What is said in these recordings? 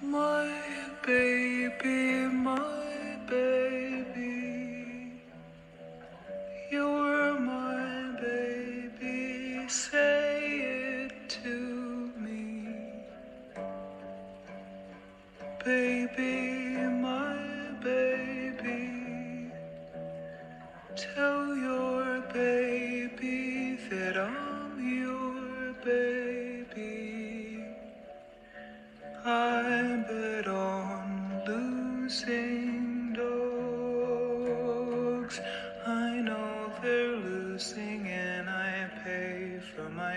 My baby, my baby, you're my baby, say it to me. Baby, my baby, tell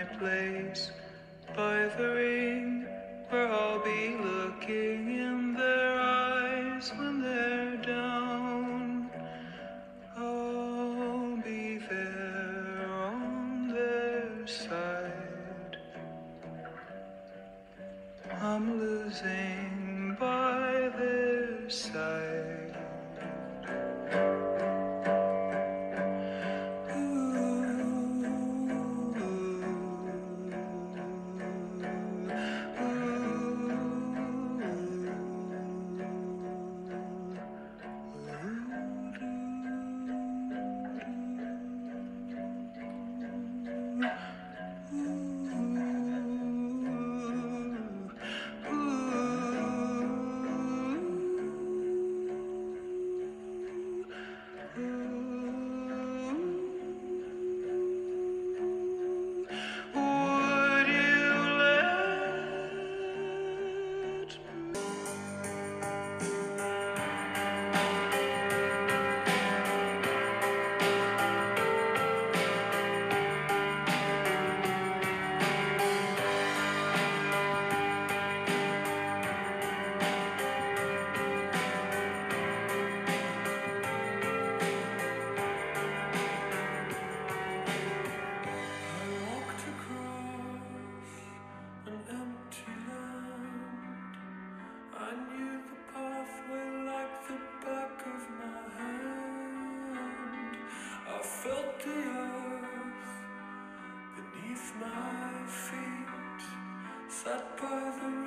my place by the ring where I'll be looking in their eyes when they're down. I'll be there on their side. I'm losing by their side. That by the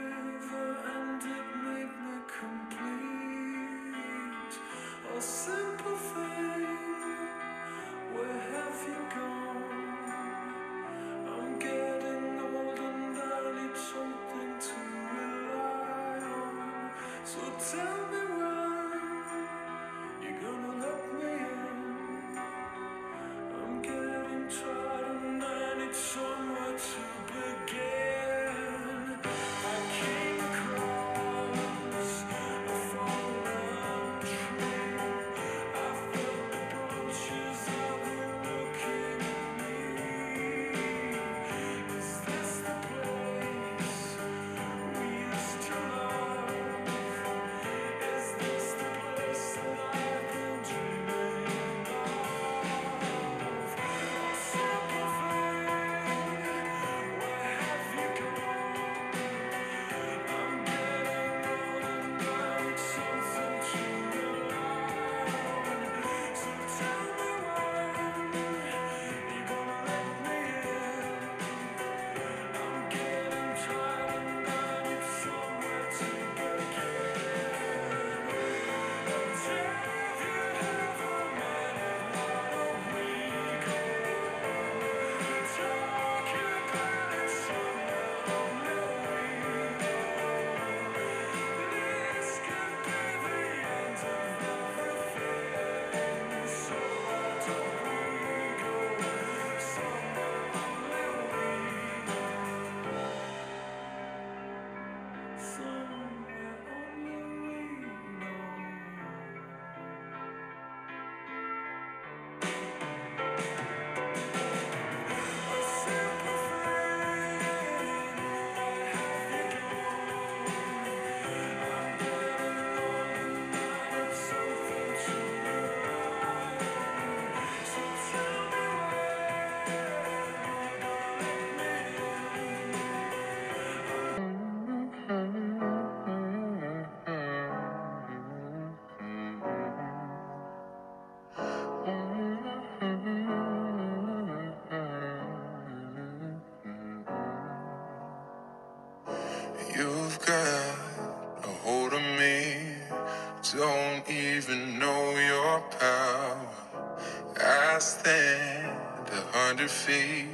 feet,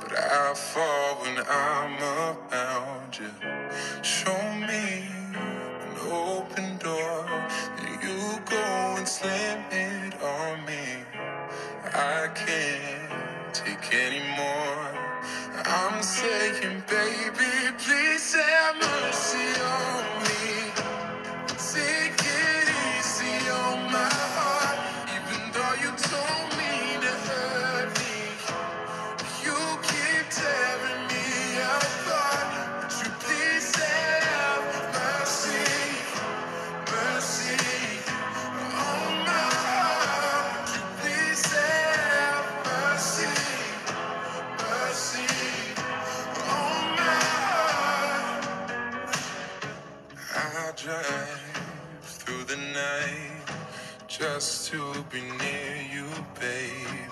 but I fall when I'm around you. Show me an open door, then you go and slam it on me. I can't take anymore. I'm saying, baby, drive through the night just to be near you, baby.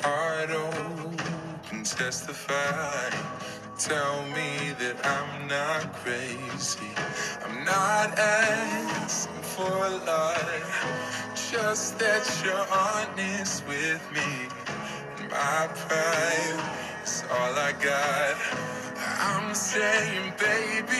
Heart open, testify. Tell me that I'm not crazy. I'm not asking for a lot, just that you're honest with me. My pride is all I got. I'm saying, baby,